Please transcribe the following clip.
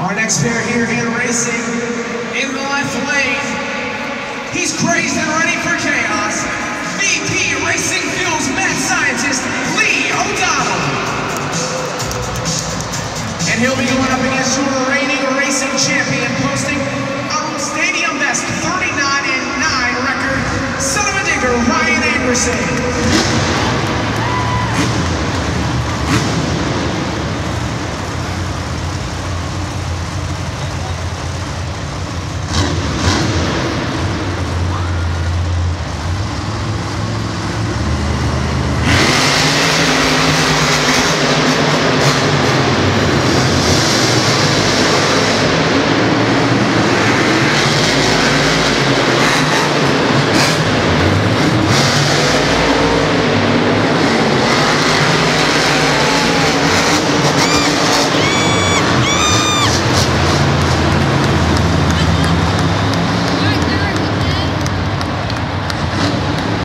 Our next pair here in racing in the left lane. He's crazed and ready for chaos. VP Racing Fuels mad scientist Lee O'Donnell. And he'll be going up against your reigning racing champion, posting a stadium best 39 and 9 record, Son uva Digger, Ryan Anderson.